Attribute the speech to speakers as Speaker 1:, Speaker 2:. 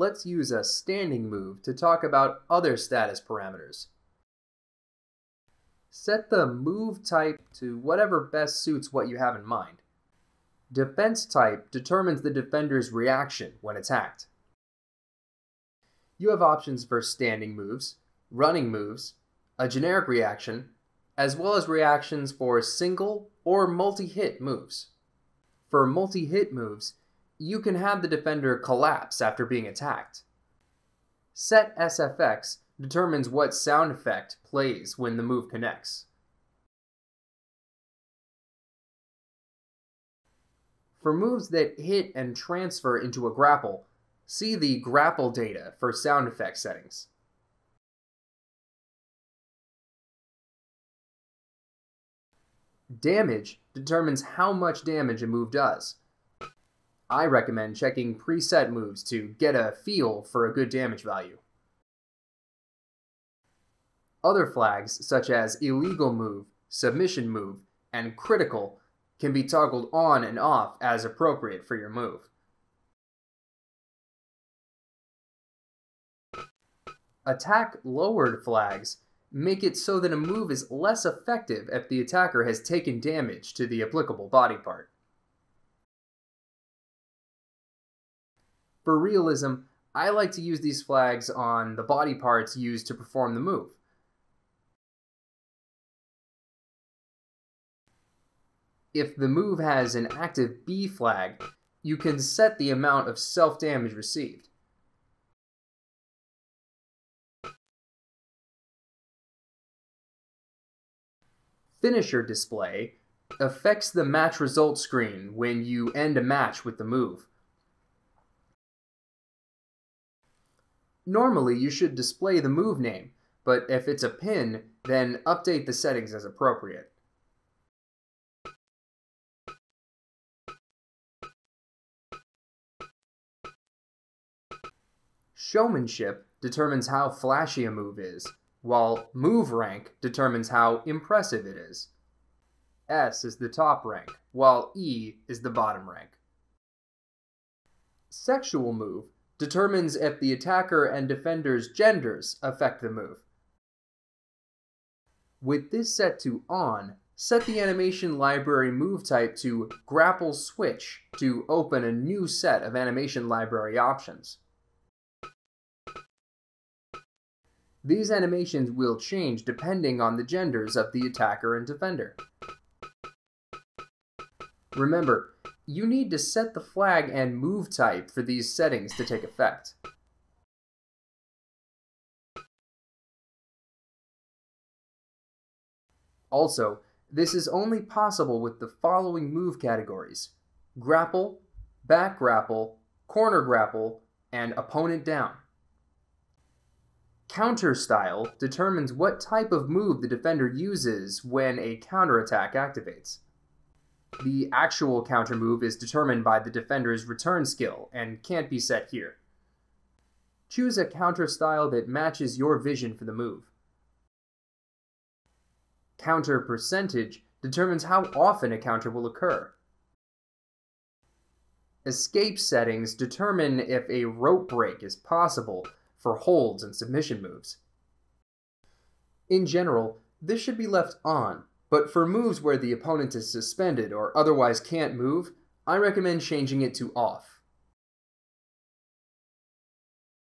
Speaker 1: let's use a standing move to talk about other status parameters. Set the move type to whatever best suits what you have in mind. Defense type determines the defender's reaction when attacked. You have options for standing moves, running moves, a generic reaction, as well as reactions for single or multi-hit moves. For multi-hit moves, you can have the defender collapse after being attacked. Set SFX determines what sound effect plays when the move connects. For moves that hit and transfer into a grapple, see the grapple data for sound effect settings. Damage determines how much damage a move does. I recommend checking preset moves to get a feel for a good damage value. Other flags, such as illegal move, submission move, and critical, can be toggled on and off as appropriate for your move. Attack lowered flags make it so that a move is less effective if the attacker has taken damage to the applicable body part. For realism, I like to use these flags on the body parts used to perform the move. If the move has an active B flag, you can set the amount of self-damage received. Finisher display affects the match result screen when you end a match with the move. Normally, you should display the move name, but if it's a pin, then update the settings as appropriate. Showmanship determines how flashy a move is, while move rank determines how impressive it is. S is the top rank, while E is the bottom rank. Sexual move determines if the attacker and defender's genders affect the move. With this set to on, set the animation library move type to grapple switch to open a new set of animation library options. These animations will change depending on the genders of the attacker and defender. Remember, you need to set the flag and move type for these settings to take effect. Also, this is only possible with the following move categories. Grapple, back grapple, corner grapple, and opponent down. Counter style determines what type of move the defender uses when a counterattack activates. The actual counter move is determined by the defender's return skill and can't be set here. Choose a counter style that matches your vision for the move. Counter percentage determines how often a counter will occur. Escape settings determine if a rope break is possible for holds and submission moves. In general, this should be left on, but for moves where the opponent is suspended or otherwise can't move, I recommend changing it to off.